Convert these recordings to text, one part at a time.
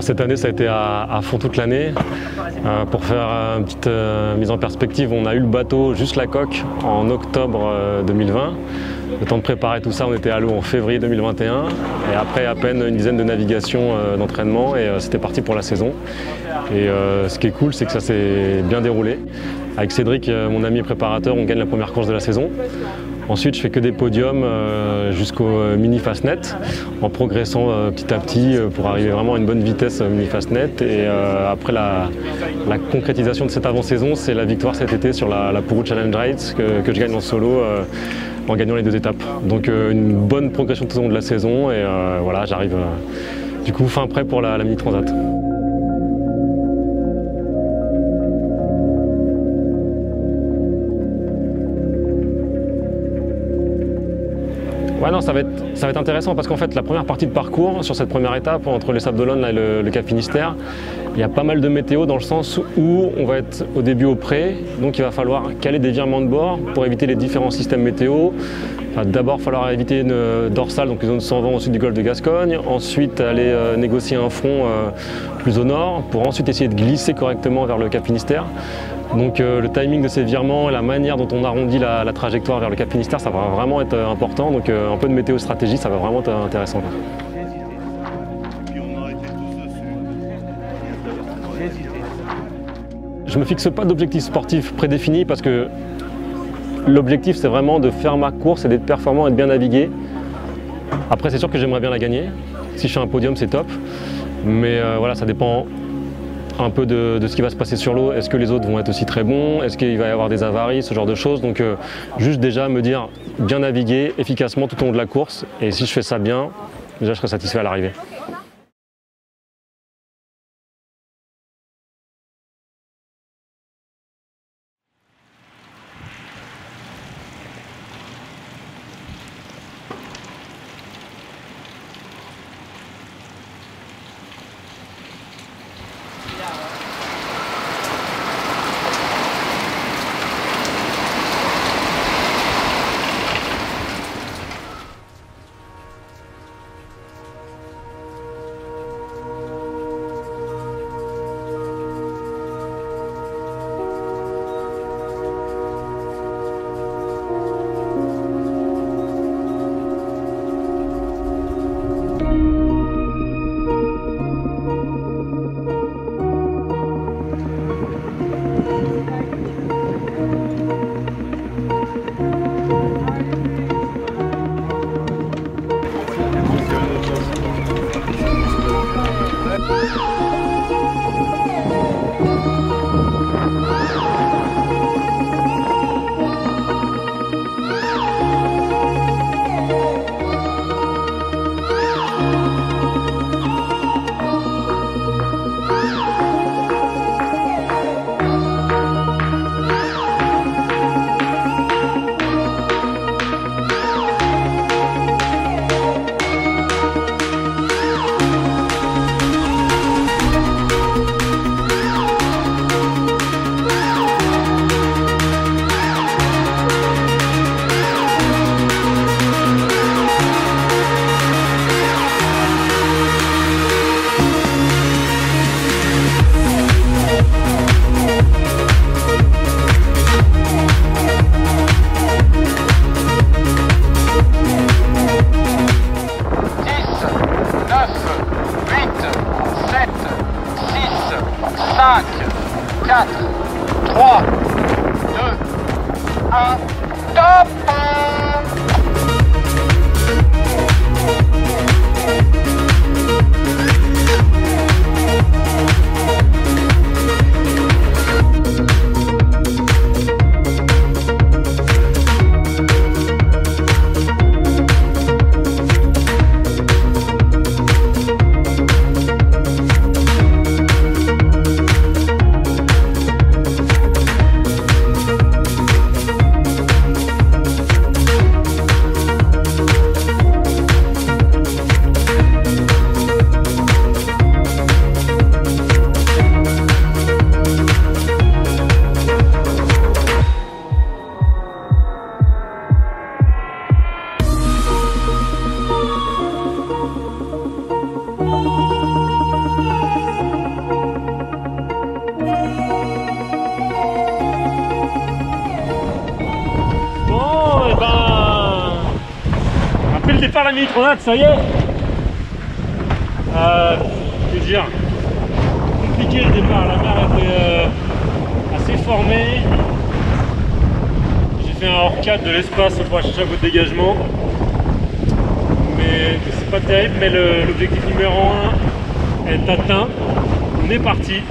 cette année, ça a été à, fond toute l'année. Euh, pour faire une petite euh, mise en perspective, on a eu le bateau, juste la coque, en octobre 2020. Euh, le temps de préparer tout ça, on était à l'eau en février 2021. Et après, à peine une dizaine de navigations d'entraînement, et c'était parti pour la saison. Et ce qui est cool, c'est que ça s'est bien déroulé. Avec Cédric, mon ami préparateur, on gagne la première course de la saison. Ensuite, je fais que des podiums euh, jusqu'au euh, mini Fastnet, en progressant euh, petit à petit pour arriver vraiment à une bonne vitesse mini Fastnet. Et après la, concrétisation de cette avant-saison, c'est la victoire cet été sur la, la Challenge Rides que, je gagne en solo en gagnant les deux étapes. Donc une bonne progression tout au long de la saison et voilà, j'arrive du coup fin prêt pour la mini Transat. Ça va, être, intéressant parce qu'en fait, la première partie de parcours, sur cette première étape, entre les Sables d'Olonne et le, Cap Finistère, il y a pas mal de météo dans le sens où on va être au début au pré, donc il va falloir caler des virements de bord pour éviter les différents systèmes météo. D'abord, il va falloir éviter une dorsale, donc les zones sans vent au sud du golfe de Gascogne. Ensuite, aller euh, négocier un front euh, plus au nord pour ensuite essayer de glisser correctement vers le Cap Finistère. Donc euh, le timing de ces virements, la manière dont on arrondit la, trajectoire vers le Cap Finistère, ça va vraiment être euh, important. Donc euh, un peu de météo stratégie, ça va vraiment être intéressant. Je ne me fixe pas d'objectif sportif prédéfini parce que l'objectif c'est vraiment de faire ma course et d'être performant et de bien naviguer. Après c'est sûr que j'aimerais bien la gagner. Si je fais un podium c'est top. Mais voilà, ça dépend un peu de, ce qui va se passer sur l'eau. Est-ce que les autres vont être aussi très bons? Est-ce qu'il va y avoir des avaries, ce genre de choses Donc euh, juste déjà me dire bien naviguer efficacement tout au long de la course. Et si je fais ça bien, déjà je serai satisfait à l'arrivée. Par la mini-transat, ça y est euh, Que dire Compliqué le départ, la mer était euh, assez formée. J'ai fait un hors cadre de l'espace pour chercher un peu de dégagement. Mais c'est pas terrible, mais l'objectif numéro 1 est atteint. On est parti,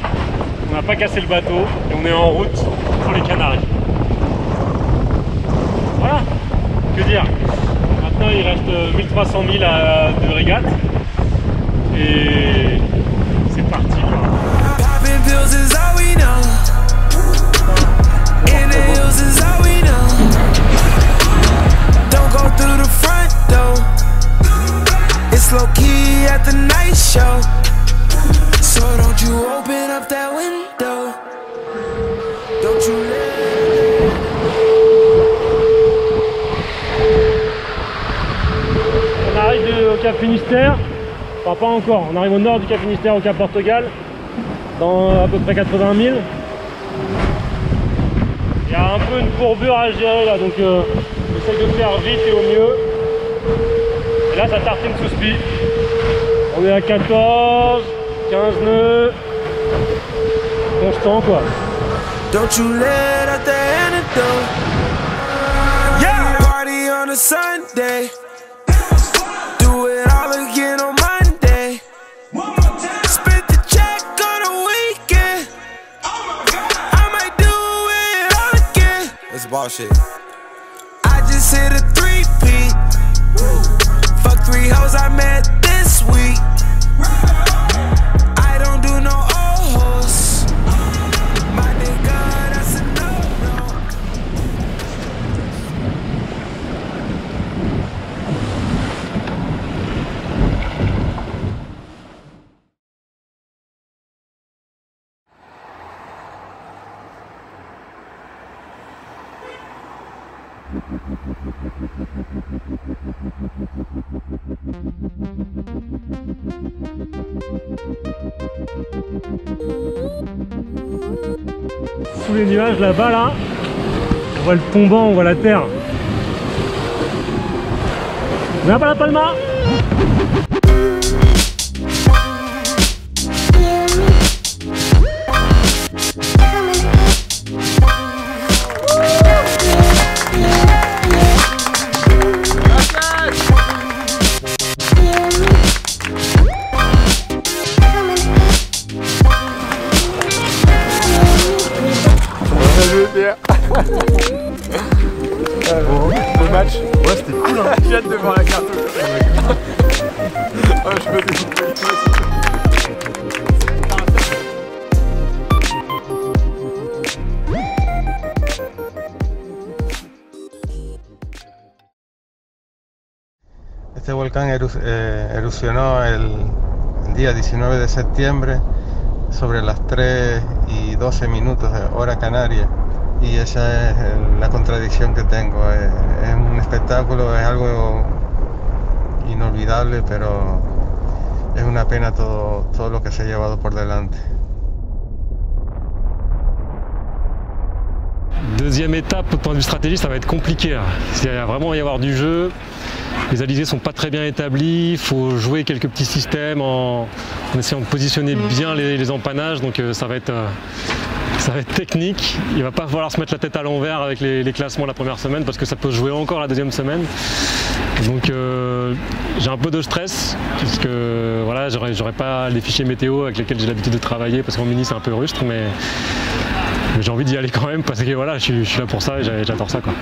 on n'a pas cassé le bateau et on est en route pour les Canaries. Voilà, que dire? Il reste 1300 000 à, de régate. Et Enfin, pas encore. On arrive au nord du Cap Finistère, au Cap Portugal, dans à peu près 80 000. Il y a un peu une courbure à gérer là, donc euh, j'essaie de faire vite et au mieux. Et là, ça tartine sous spi. On est à 14, 15 nœuds. Constant quoi. Don't you let out the antidote. Yeah, party on a Sunday. It's bullshit. I just hit a three-peat. Fuck three hoes I met Sous les nuages là-bas là, on voit le tombant, on voit la terre. On a pas la palma Beau match Ouais, c'était cool. Hein. J'ai hâte de voir la carte. oh, je me dis. Este volcán eru- eh, erupcionó el, el día 19 de septiembre sobre las 3 y 12 minutos de hora canaria. Y esa es el- la contradicción que tengo. Es, es un espectáculo, es algo inolvidable, pero es una pena todo, todo lo que se ha llevado por delante. Deuxième étape, au point de vue stratégie, ça va être compliqué. là. Il va vraiment y avoir du jeu. Les alizés sont pas très bien établis. Il faut jouer quelques petits systèmes en, en essayant de positionner bien les, les empannages. Donc euh, ça va être euh, ça va être technique. Il va pas falloir se mettre la tête à l'envers avec les, classements la première semaine parce que ça peut jouer encore la deuxième semaine. Donc euh, j'ai un peu de stress puisque voilà, j'aurais pas les fichiers météo avec lesquels j'ai l'habitude de travailler parce qu'en mini c'est un peu rustre, mais j'ai envie d'y aller quand même parce que voilà, je suis, là pour ça et j'a- j'adore ça quoi.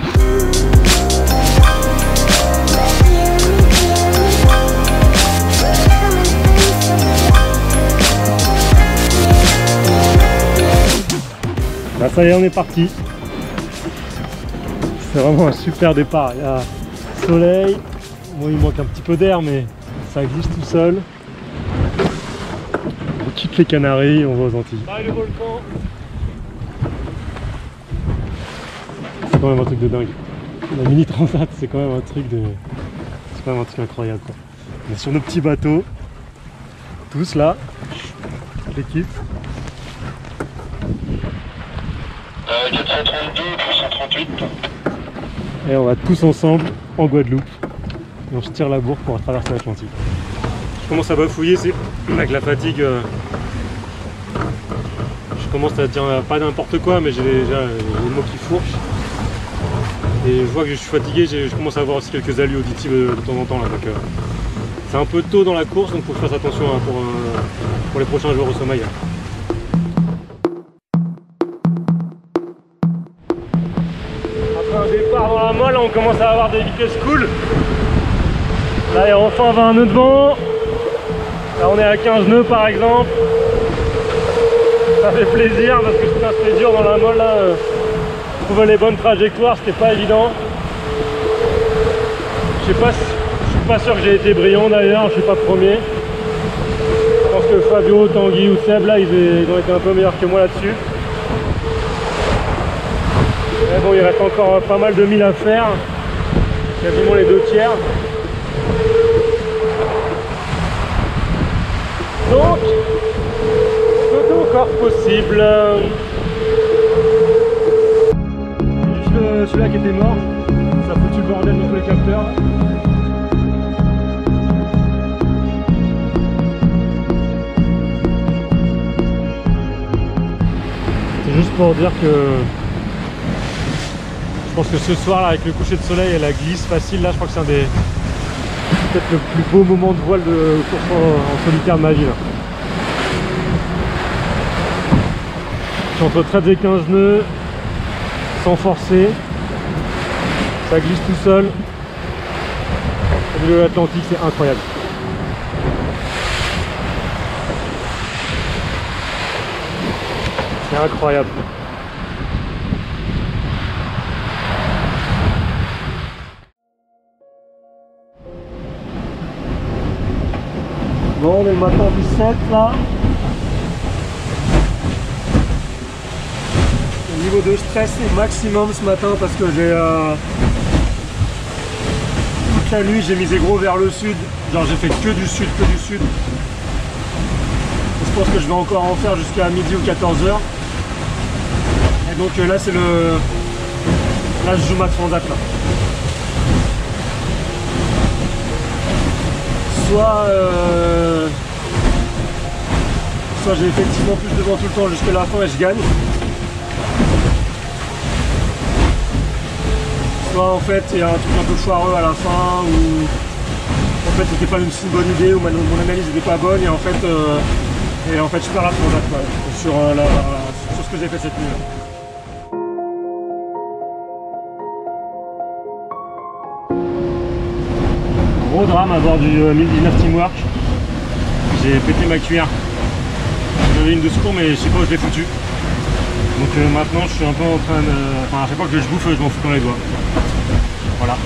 Bah ça y est, on est parti. C'est vraiment un super départ. Il y a soleil. Bon, il manque un petit peu d'air, mais ça glisse tout seul. On quitte les Canaries, on va aux Antilles. le volcan. C'est quand même un truc de dingue. La mini transat, c'est quand même un truc de. C'est quand même un truc incroyable quoi. On est sur nos petits bateaux. Tous là. L'équipe. Euh, 432, 338. Et on va tous ensemble en Guadeloupe et on se tire la bourre pour traverser l'Atlantique. Je commence à bafouiller, c'est avec la fatigue. euh, je commence à dire euh, pas n'importe quoi, mais j'ai déjà euh, les mots qui fourchent. Et je vois que je suis fatigué, je commence à avoir aussi quelques allus auditives euh, de temps en temps là. Donc, euh, c'est un peu tôt dans la course, donc faut que je fasse attention hein, pour, euh, pour les prochains jours au sommeil. Après on commence à avoir des vitesses cool. Là, il y a enfin 20 nœuds de vent. Là, on est à 15 nœuds par exemple. Ça fait plaisir parce que putain, c'était dur dans la molle là. euh, Trouver les bonnes trajectoires, c'était pas évident. Je sais suis pas sûr que j'ai été brillant d'ailleurs, je suis pas premier. Je pense que Fabio, Tanguy ou Seb là, ils ont été un peu meilleurs que moi là-dessus. Bon, il reste encore pas mal de milles à faire. Quasiment les deux tiers. Donc, c'est encore possible. Juste le- celui-là qui était mort. Ça a foutu le bordel dans tous les capteurs. C'est juste pour dire que je pense que ce soir avec le coucher de soleil et la glisse facile là je crois que c'est un des peut-être le plus beau moment de voile de course en, solitaire de ma vie. Je suis entre 13 et 15 nœuds sans forcer. Ça glisse tout seul. De l'Atlantique c'est incroyable. C'est incroyable. Bon, le matin 17 là. Le niveau de stress est maximum ce matin parce que j'ai euh, toute la nuit j'ai misé gros vers le sud. Genre j'ai fait que du sud, que du sud. Je pense que je vais encore en faire jusqu'à midi ou 14h. Et donc euh, là c'est le. Là je joue ma transat là. Soit euh, j'ai effectivement plus de vent tout le temps jusqu'à la fin et je gagne. Soit en fait il y a un truc un peu foireux à la fin ou en fait c'était pas une, si bonne idée ou ma- mon analyse n'était pas bonne et en fait euh, et en fait je perds la transat quoi, sur, euh, sur ce que j'ai fait cette nuit. Gros drame à bord du euh, 1019 Teamwork. J'ai pété ma cuillère. J'avais une de secours mais je sais pas où je l'ai foutu. Donc euh, maintenant je suis un peu en train de. Enfin à chaque fois que je bouffe je m'en fous dans les doigts. Voilà.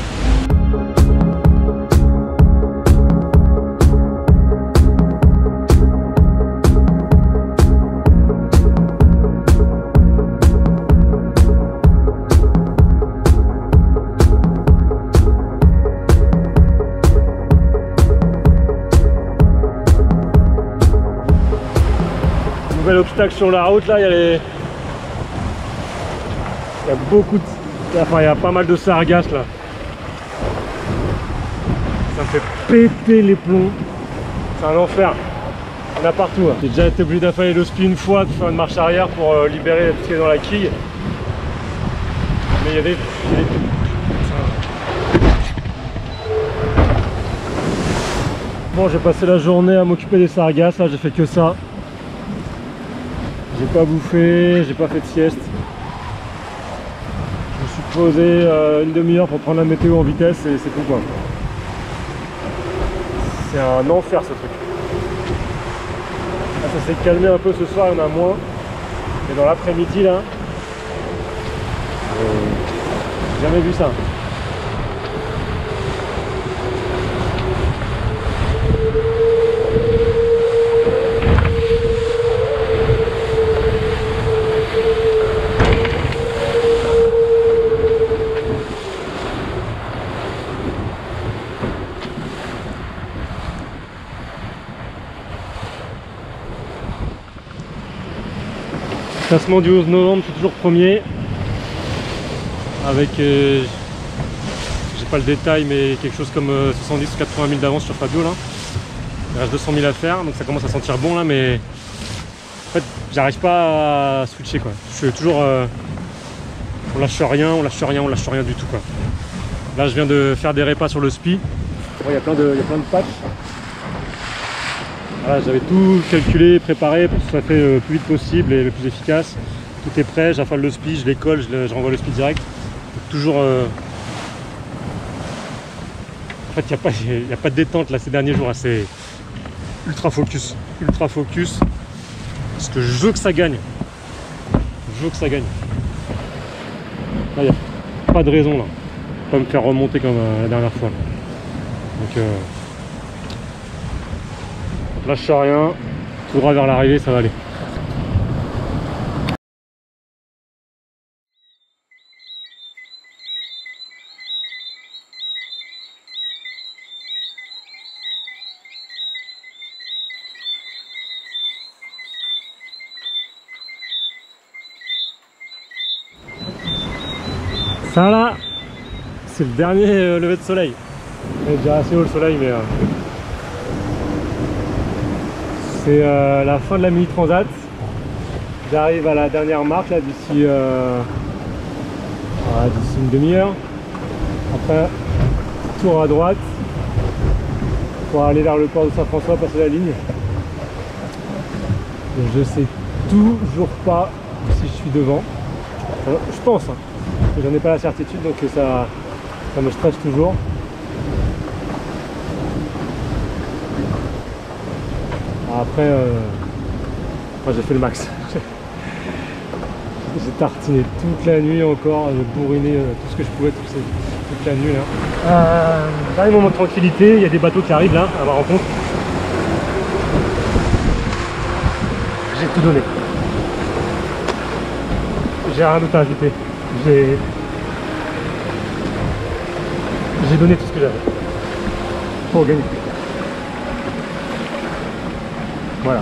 Nouvel obstacle sur la route là, il y a les. Beaucoup de. Enfin il y a pas mal de sargasses là. Ça me fait péter les plombs. C'est un enfer. En a partout. hein. J'ai déjà été obligé d'affaler le ski une fois, de faire une marche arrière pour euh, libérer ce qui est dans la quille. Mais il y a des. il y a des- Bon, j'ai passé la journée à m'occuper des sargasses, là j'ai fait que ça. J'ai pas bouffé, j'ai pas fait de sieste. Je me suis posé euh, une demi-heure pour prendre la météo en vitesse et c'est tout quoi. C'est un enfer ce truc. Là, ça s'est calmé un peu ce soir, il y en a moins. Mais dans l'après-midi là, euh, jamais vu ça. Classement du 11 novembre, je suis toujours premier. Avec. euh, j'ai pas le détail, mais quelque chose comme euh, 70 ou 80 000 d'avance sur Fabio là. Il reste 200 000 à faire, donc ça commence à sentir bon là, mais en fait, j'arrive pas à switcher quoi. Je suis toujours. euh, on lâche rien, on lâche rien, on lâche rien du tout quoi. Là, je viens de faire des repas sur le spi. Il y a plein de, il y a plein de patchs. J'avais tout calculé, préparé pour que ce soit fait le plus vite possible et le plus efficace. Tout est prêt, j'affale le spi, je les colle, je, renvoie le spi direct. Donc, toujours. euh, En fait, il n'y a, a pas de détente là ces derniers jours. hein, C'est ultra focus. Ultra focus. Parce que je veux que ça gagne. Je veux que ça gagne. Là, il a pas de raison là. Pas me faire remonter comme euh, la dernière fois. Donc, euh, lâche rien. Tout droit vers l'arrivée, ça va aller. Ça là, c'est le dernier euh, lever de soleil. Déjà assez haut le soleil, mais euh, c'est euh, la fin de la mini transat. J'arrive à la dernière marque là d'ici euh, d'ici une demi-heure. Après, tour à droite pour aller vers le port de Saint-François, passer la ligne. Et je sais toujours pas si je suis devant. Alors, je pense, hein. J'en ai pas la certitude donc ça me stresse toujours. Après, euh, j'ai fait le max. j'ai tartiné toute la nuit encore, j'ai bourriné euh, tout ce que je pouvais toute, cette- toute la nuit là. Euh, dernier moment de tranquillité, il y a des bateaux qui arrivent là à ma rencontre. J'ai tout donné. J'ai rien d'autre à ajouter. J'ai. J'ai donné tout ce que j'avais. Pour gagner. Voilà.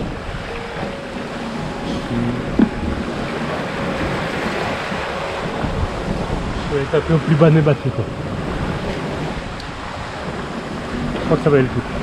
Je vais taper au plus bas de mes batteries quoi. Je crois que ça va aller le coup.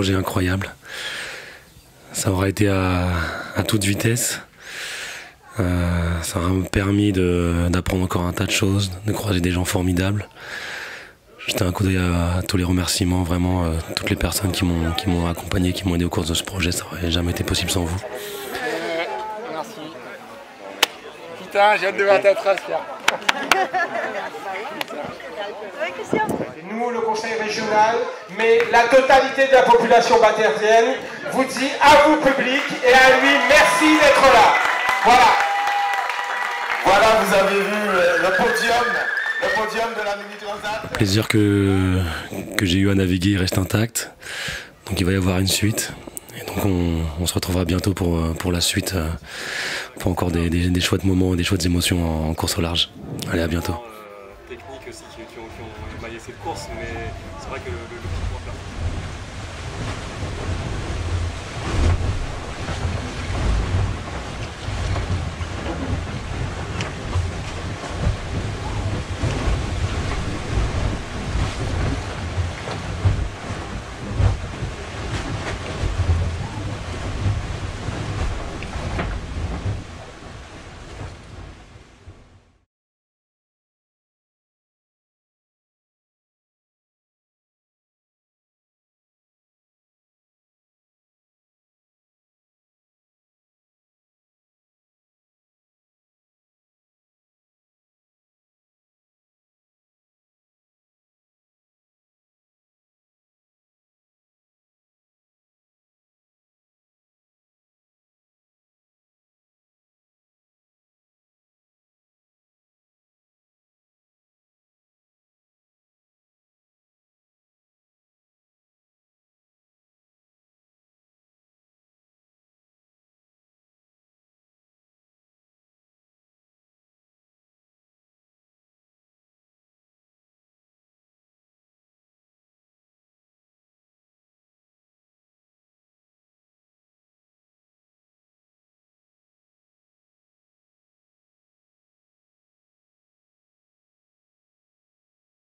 Projet incroyable. Ça aura été à, à toute vitesse. Euh, ça m'a permis d'apprendre encore un tas de choses, de croiser des gens formidables. Jeter un coup d'œil à, à tous les remerciements, vraiment, euh, toutes les personnes qui m'ont qui m'ont accompagné, qui m'ont aidé au cours de ce projet. Ça aurait jamais été possible sans vous. Merci. Putain, j'ai hâte de voir ta trace, Pierre. Nous, le conseil régional, mais la totalité de la population baterdienne vous dit à vous public et à lui merci d'être là. Voilà. Voilà, vous avez vu euh, le podium, le podium de la Mini Transat. Le plaisir que, que j'ai eu à naviguer reste intact. Donc il va y avoir une suite. Et donc on, on se retrouvera bientôt pour, euh, pour la suite, euh, pour encore des, des, des chouettes moments, des chouettes émotions en, en course au large. Allez, à bientôt qui, ont, qui ont cette course, mais c'est vrai que le, le, le